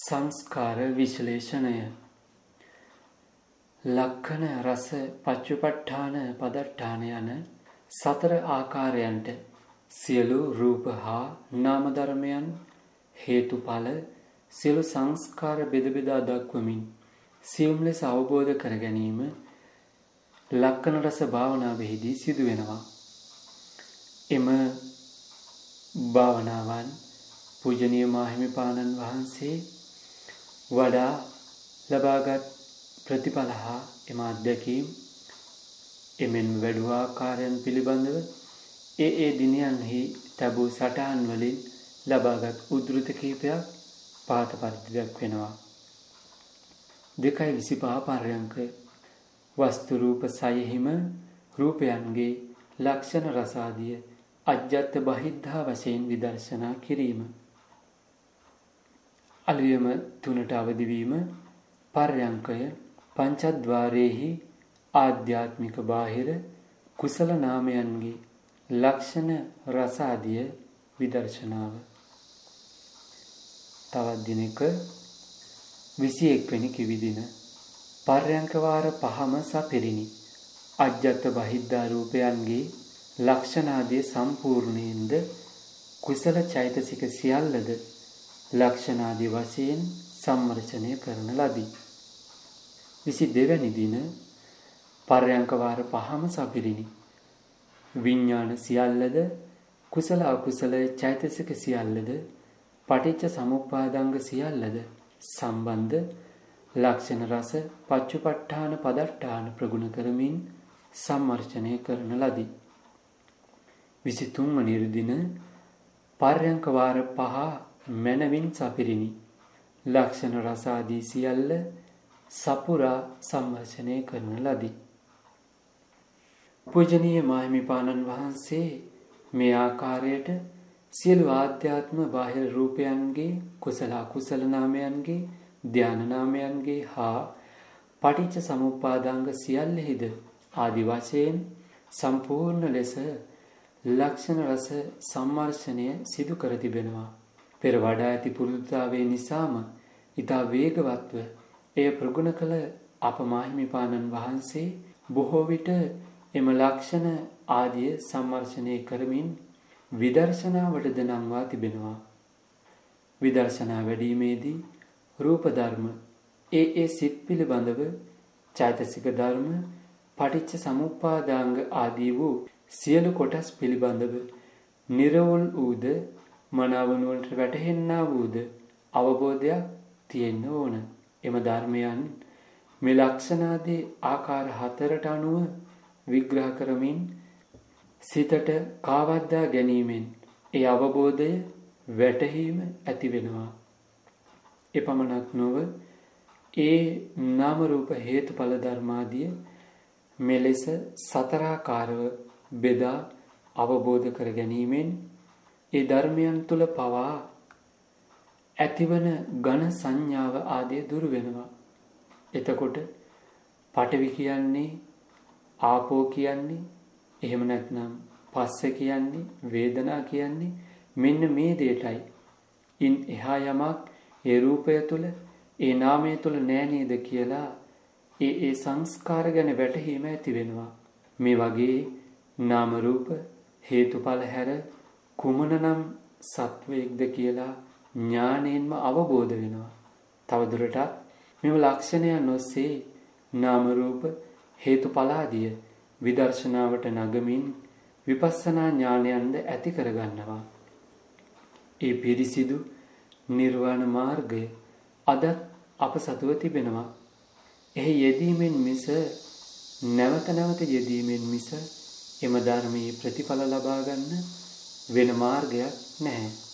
සංස්කාර විශ්ලේෂණය ලක්කන රස පච්චුපට්ඨාන පදට්ඨාන යන සතර ආකාරයන්ට සියලු රූප හා නාම ධර්මයන් හේතුඵල සියලු සංස්කාර බෙද බෙදා දක්වමින් සියුම් ලෙස අවබෝධ කර ගැනීම ලක්කන රස භාවනාවෙහිදී සිදු වෙනවා. එම භාවනාවන් පූජනීය මාහිමිපාණන් වහන්සේ වඩා ලබාගත් ප්‍රතිඵල හා එම අත්දැකීම් එමෙන් වැඩුව ආකාරයන් පිළිබඳව ඒ ඒ දිනයන්හි තැබූ සටහන් වලින් ලබාගත් උද්ෘත කීපයක් පාත පරිදි දක්වනවා. දෙකයි විසිපහ පර්යංක වස්තු රූප සයෙහිම රූපයන්ගේ ලක්ෂණ රසාදිය අජ්ජත් බහිද්ධා වශයෙන් විදර්ශනා කිරීම. අලුයම තුනට අවදිවීම පර්යංකය පංචද්වාරයෙහි ආධ්‍යාත්මික බාහිර කුසල නාමයන්ගේ ලක්ෂණ රසාදිය විදර්ශනාව. තවත් දිනක විසි එක්වැනි කිවිදින පර්යංකවාර පහම සපිරිණි අජ්ජත්ත බහිද්ධා රූපයන්ගේ ලක්ෂණාදිය සම්පූර්ණයෙන්ද කුසල චෛතසික සියල්ලද ලක්ෂණාදී වශයෙන් සම්මර්ෂණය කරන ලදී. විසි දෙවැනි දින පර්යංකවාර පහම සපිරිණි. විඤ්ඥාන සියල්ලද කුසල අකුසල චෛතසික සියල්ලද පටිච්ච සමුපාදංග සියල්ලද සම්බන්ධ ලක්ෂණ රස පච්චුපට්ඨාන පදට්ඨාන ප්‍රගුණ කරමින් සම්මර්ෂණය කරන ලදී. විසිතුන්ම නිර්දින පර්යංකවාර පහ මැනවින් සපිරිණි. ලක්ෂණ රසාදී සියල්ල සපුරා සම්මර්ෂණය කරන ලදී. පූජනීය මාහිමිපාණන් වහන්සේ මේ ආකාරයට සියලු ආධ්‍යාත්ම බාහිර රූපයන්ගේ කුසල අකුසල නාමයන්ගේ ධාන නාමයන්ගේ හා පටිච්ච සමුප්පාදාංග සියල්ලෙහිද ආදි වශයෙන් සම්පූර්ණ ලෙස ලක්ෂණ රස සම්මර්ෂණය සිදු කර තිබෙනවා. පෙර වඩා ඇති පුරුදුතාවේ නිසාම ඊතා වේගවත්ව එය ප්‍රගුණ කළ අප මාහිමිපාණන් වහන්සේ බොහෝ විට එම ලක්ෂණ ආදිය සම්මර්ෂණය කරමින් විදර්ශනාවටද නංවා තිබෙනවා. විදර්ශනා වැඩීමේදී රූප ධර්ම ඒ ඒ සිත් පිළිබඳව චෛතසික ධර්ම පටිච්ච සමුප්පාදාංග ආදී වූ සියලු කොටස් පිළිබඳව නිර්වුල් වූද මනාවනුවන්ට වැටහෙන්නා වූද අවබෝධයක් තියෙන්න ඕන. එම ධර්මයන් මේ ලක්ෂණාදී ආකාර හතරට අනුව විග්‍රහ කරමින් සිතට කාවද්දා ගැනීමෙන් ඒ අවබෝධය වැටහීම ඇති වෙනවා. එපමණක් නොව ඒ නාමරූප හේතුඵල ධර්මාදිය මෙලෙස සතරාකාරව බෙදා අවබෝධ කර ගැනීමෙන් ඒ ධර්මයන් තුළ පවා ඇතිවන ඝන සංඥාව ආදිය දුරු වෙනවා. එතකොට පටවි කියන්නේ ආපෝ කියන්නේ එහෙම නැත්නම් පස්ස කියන්නේ වේදනා කියන්නේ මෙන්න මේ දෙයටයි. ඉන් එහා යමක් ඒ රූපය තුල ඒ නාමය තුල නෑ නේද කියලා ඒ ඒ සංස්කාර ගැන වැටහීම ඇති වෙනවා. මේ වගේ නාම රූප හේතුඵල හැර කුමනනම් සත්වයක්ද කියලා ඥාණයෙන්ම අවබෝධ වෙනවා. තවදුරටත් මෙම ලක්ෂණයන් ඔස්සේ නාම රූප හේතුඵලාදිය විදර්ශනාවට නගමින් විපස්සනා ඥානයන්ද ඇති කරගන්නවා. ඒ පිරිසිදු නිර්වාණ මාර්ගය අදත් අප සතුව තිබෙනවා. එහි යෙදීමෙන් මිස නැවත නැවත යෙදීමෙන් මිස එම ධර්මයේ ප්‍රතිඵල ලබා ගන්න වෙන මාර්ගයක් නැහැ.